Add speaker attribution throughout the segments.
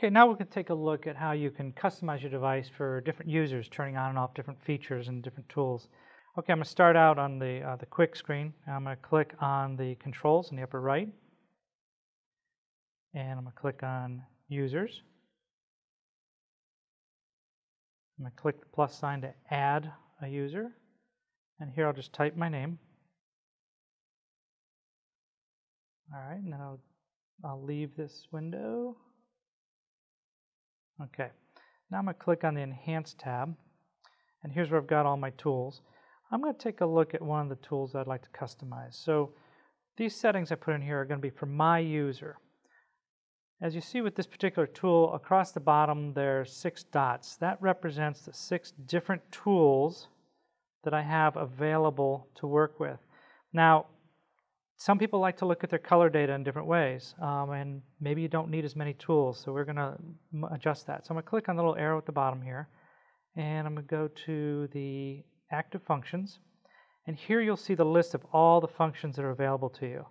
Speaker 1: Okay, now we can take a look at how you can customize your device for different users, turning on and off different features and different tools. Okay, I'm going to start out on the, uh, the quick screen. I'm going to click on the controls in the upper right. And I'm going to click on users. I'm going to click the plus sign to add a user. And here I'll just type my name. All right, and then I'll, I'll leave this window. Okay, now I'm going to click on the Enhance tab, and here's where I've got all my tools. I'm going to take a look at one of the tools I'd like to customize. So these settings I put in here are going to be for my user. As you see with this particular tool, across the bottom there are six dots. That represents the six different tools that I have available to work with. Now, some people like to look at their color data in different ways, um, and maybe you don't need as many tools, so we're going to adjust that. So I'm going to click on the little arrow at the bottom here, and I'm going to go to the active functions, and here you'll see the list of all the functions that are available to you.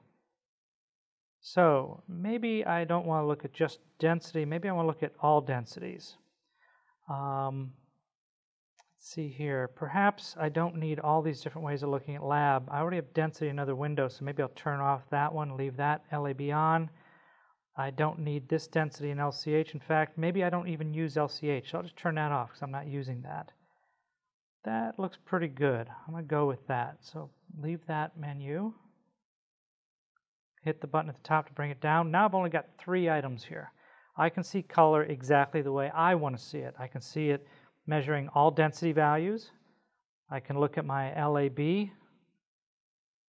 Speaker 1: So maybe I don't want to look at just density, maybe I want to look at all densities. Um, see here. Perhaps I don't need all these different ways of looking at lab. I already have density in another window, so maybe I'll turn off that one, leave that LAB on. I don't need this density in LCH. In fact, maybe I don't even use LCH. So I'll just turn that off because I'm not using that. That looks pretty good. I'm going to go with that. So leave that menu. Hit the button at the top to bring it down. Now I've only got three items here. I can see color exactly the way I want to see it. I can see it measuring all density values. I can look at my LAB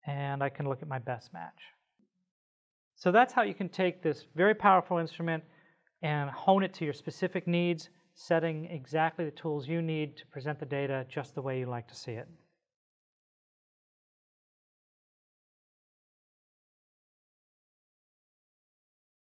Speaker 1: and I can look at my best match. So that's how you can take this very powerful instrument and hone it to your specific needs, setting exactly the tools you need to present the data just the way you like to see it.